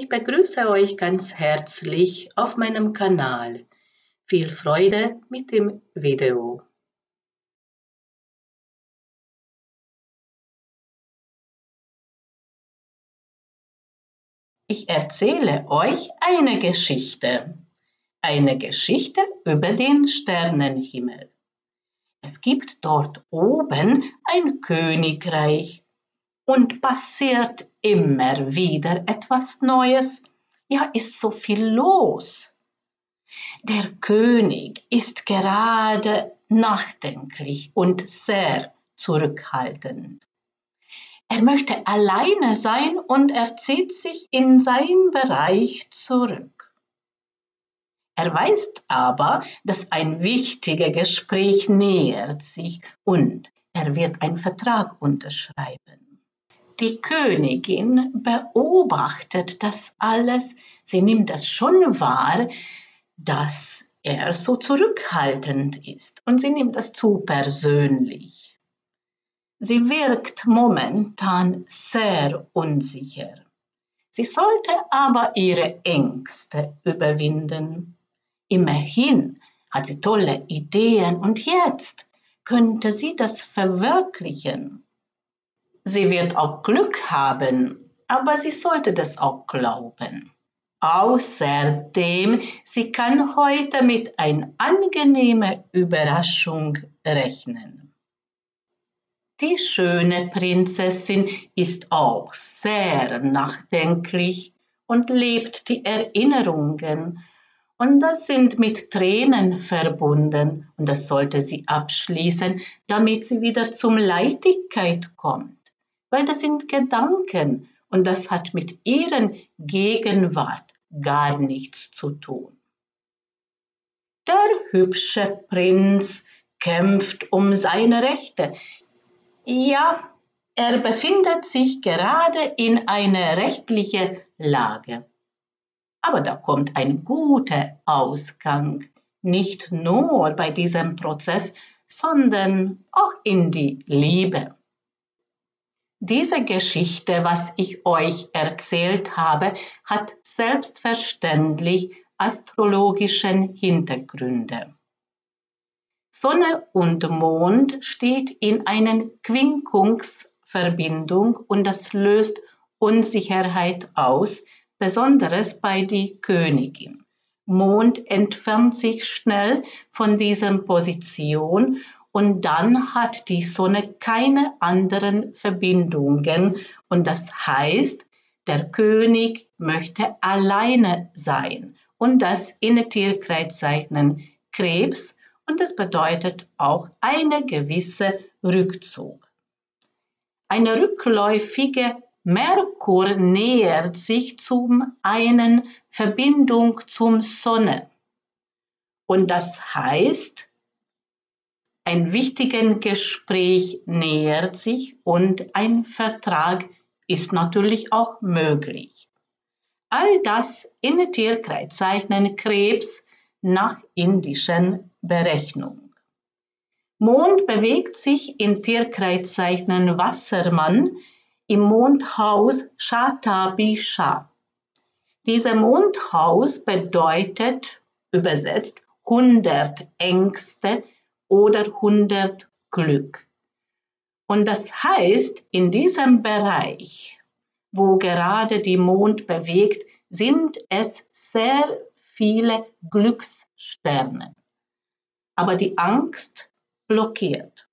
Ich begrüße euch ganz herzlich auf meinem Kanal. Viel Freude mit dem Video. Ich erzähle euch eine Geschichte. Eine Geschichte über den Sternenhimmel. Es gibt dort oben ein Königreich und passiert immer wieder etwas Neues. Ja, ist so viel los. Der König ist gerade nachdenklich und sehr zurückhaltend. Er möchte alleine sein und er zieht sich in seinen Bereich zurück. Er weiß aber, dass ein wichtiges Gespräch nähert sich und er wird einen Vertrag unterschreiben. Die Königin beobachtet das alles. Sie nimmt es schon wahr, dass er so zurückhaltend ist und sie nimmt das zu persönlich. Sie wirkt momentan sehr unsicher. Sie sollte aber ihre Ängste überwinden. Immerhin hat sie tolle Ideen und jetzt könnte sie das verwirklichen. Sie wird auch Glück haben, aber sie sollte das auch glauben. Außerdem, sie kann heute mit einer angenehmen Überraschung rechnen. Die schöne Prinzessin ist auch sehr nachdenklich und lebt die Erinnerungen. Und das sind mit Tränen verbunden und das sollte sie abschließen, damit sie wieder zum Leichtigkeit kommt weil das sind Gedanken und das hat mit ihren Gegenwart gar nichts zu tun. Der hübsche Prinz kämpft um seine Rechte. Ja, er befindet sich gerade in einer rechtlichen Lage. Aber da kommt ein guter Ausgang, nicht nur bei diesem Prozess, sondern auch in die Liebe. Diese Geschichte, was ich euch erzählt habe, hat selbstverständlich astrologischen Hintergründe. Sonne und Mond steht in einer Quinkungsverbindung und das löst Unsicherheit aus, besonders bei die Königin. Mond entfernt sich schnell von dieser Position und dann hat die Sonne keine anderen Verbindungen und das heißt, der König möchte alleine sein und das in der Tierkreiszeichen Krebs und das bedeutet auch eine gewisse Rückzug. Eine rückläufige Merkur nähert sich zum einen Verbindung zum Sonne. Und das heißt, ein wichtiges Gespräch nähert sich und ein Vertrag ist natürlich auch möglich. All das in Tierkreiszeichen Krebs nach indischen Berechnung. Mond bewegt sich in Tierkreiszeichen Wassermann im Mondhaus Shatabisha. Dieser Mondhaus bedeutet übersetzt 100 Ängste, oder 100 Glück. Und das heißt, in diesem Bereich, wo gerade die Mond bewegt, sind es sehr viele Glückssterne. Aber die Angst blockiert.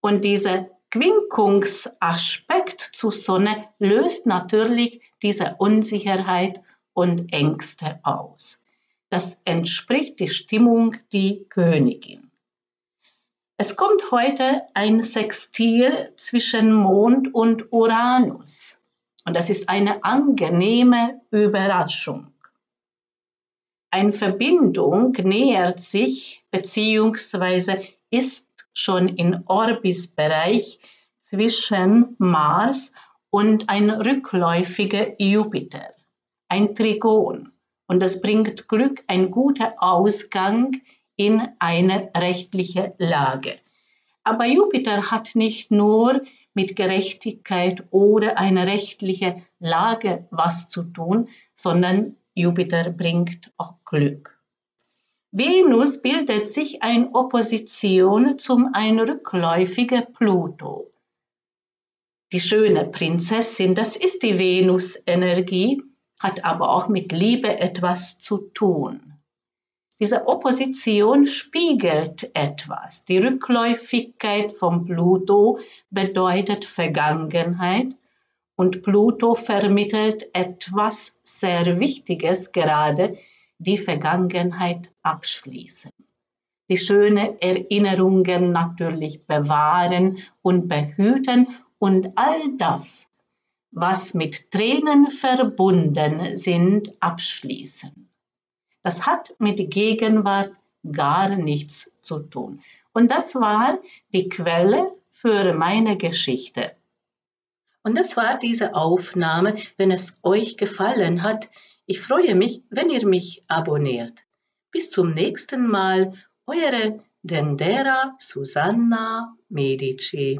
Und dieser Quinkungsaspekt zur Sonne löst natürlich diese Unsicherheit und Ängste aus. Das entspricht die Stimmung die Königin. Es kommt heute ein Sextil zwischen Mond und Uranus. Und das ist eine angenehme Überraschung. Eine Verbindung nähert sich bzw. ist schon im Orbisbereich zwischen Mars und ein rückläufiger Jupiter, ein Trigon. Und das bringt Glück, ein guter Ausgang in eine rechtliche Lage. Aber Jupiter hat nicht nur mit Gerechtigkeit oder einer rechtlichen Lage was zu tun, sondern Jupiter bringt auch Glück. Venus bildet sich eine Opposition zum ein rückläufigen Pluto. Die schöne Prinzessin, das ist die Venus-Energie, hat aber auch mit Liebe etwas zu tun. Diese Opposition spiegelt etwas. Die Rückläufigkeit von Pluto bedeutet Vergangenheit und Pluto vermittelt etwas sehr Wichtiges, gerade die Vergangenheit abschließen. Die schönen Erinnerungen natürlich bewahren und behüten und all das, was mit Tränen verbunden sind, abschließen. Das hat mit Gegenwart gar nichts zu tun. Und das war die Quelle für meine Geschichte. Und das war diese Aufnahme. Wenn es euch gefallen hat, ich freue mich, wenn ihr mich abonniert. Bis zum nächsten Mal, eure Dendera Susanna Medici.